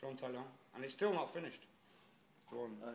Sean Talon, and it's still not finished. It's the one. Uh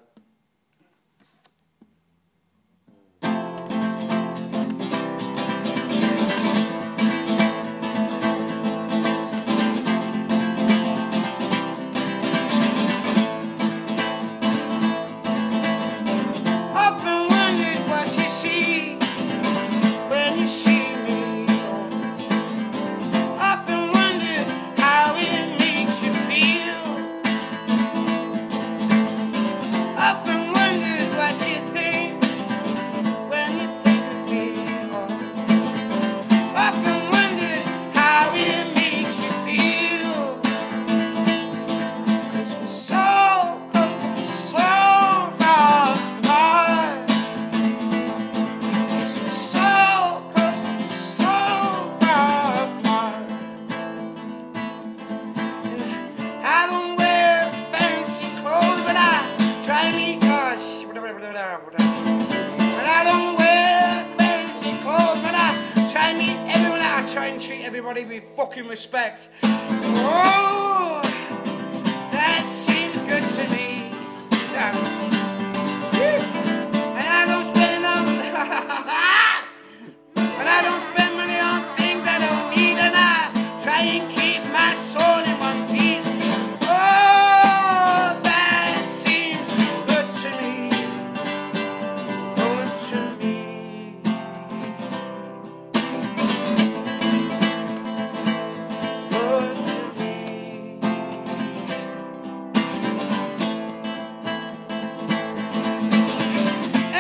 And I don't wear fancy clothes, but I try and meet everyone, I try and treat everybody with fucking respect. Oh!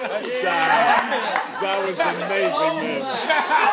That was amazing, man. Oh,